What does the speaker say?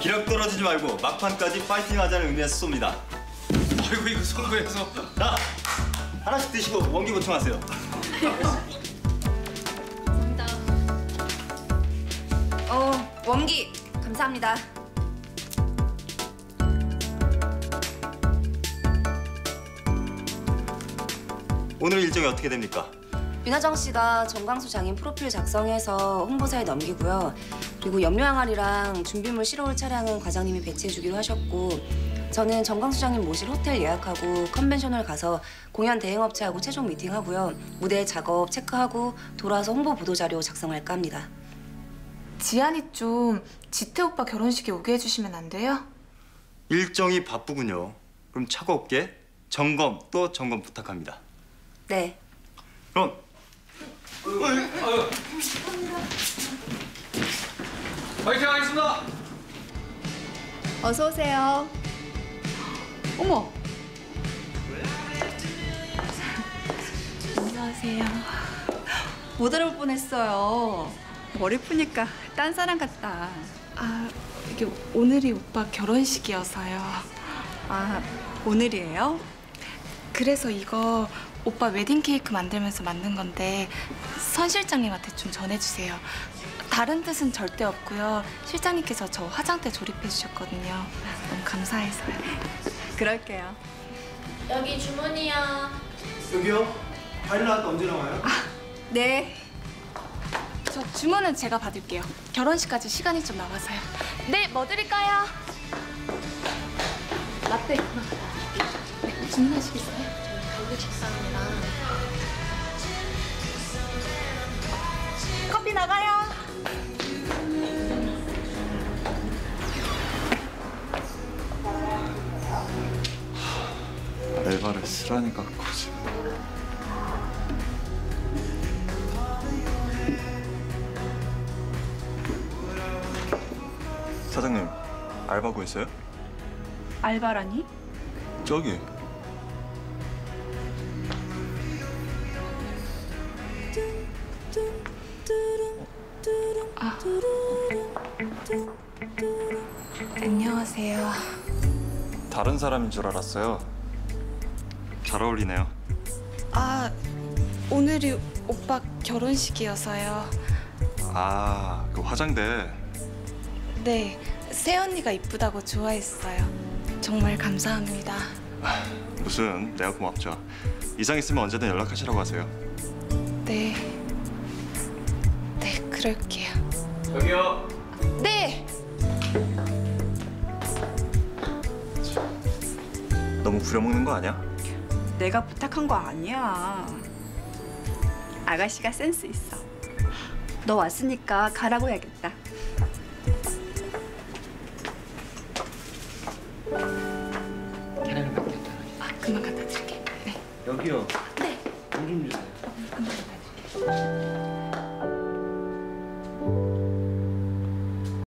기력 떨어지지 말고 막판까지 파이팅 하자는 의미에서 쏩니다. 아이고 이거 선거에서 자, 하나씩 드시고 원기 보충하세요. 어, 원기 감사합니다. 오늘 일정이 어떻게 됩니까? 윤하정 씨가 정광수 장인 프로필 작성해서 홍보사에 넘기고요. 그리고 염료 항아리랑 준비물 실어올 차량은 과장님이 배치해주기로 하셨고 저는 정광수 장인 모실 호텔 예약하고 컨벤션홀 가서 공연 대행업체하고 최종 미팅하고요. 무대 작업 체크하고 돌아와서 홍보 보도 자료 작성할까 합니다. 지안이 좀 지태 오빠 결혼식에 오게 해주시면 안 돼요? 일정이 바쁘군요. 그럼 차가웠게 점검 또 점검 부탁합니다. 네. 그럼 파이팅 하겠습니다. 어서 오세요. 어머, 안녕하세요. 못 알아볼 뻔했어요. 머리 푸니까 딴 사람 같다. 아, 이게 오늘이 오빠 결혼식이어서요. 아, 오늘이에요? 그래서 이거 오빠 웨딩 케이크 만들면서 만든 건데 선 실장님한테 좀 전해주세요. 다른 뜻은 절대 없고요. 실장님께서 저 화장대 조립해 주셨거든요. 너무 감사해서요. 그럴게요. 여기 주문이요. 여기요? 파일 나왔다 언제 나와요? 네. 저 주문은 제가 받을게요. 결혼식까지 시간이 좀 남아서요. 네, 뭐 드릴까요? 라떼 네, 주문하시겠어요? 알바를 쓰라니까 거지. 사장님 알바 구했어요? 알바라니? 저기 안녕하세요. 다른 사람인 줄 알았어요. 잘 어울리네요. 아, 오늘이 오빠 결혼식이어서요. 아, 그 화장대. 네, 새언니가 이쁘다고 좋아했어요. 정말 감사합니다. 무슨 내가 고맙죠. 이상 있으면 언제든 연락하시라고 하세요. 네. 네, 그럴게요. 여기요. 네! 너무 부려먹는 거 아니야? 내가 부탁한 거 아니야. 아가씨가 센스 있어. 너 왔으니까 가라고 해야겠다. 계란을. 아, 금방 갖다 드릴게요. 네. 여기요. 네. 물좀 주세요. 금방 갖다 드릴게요.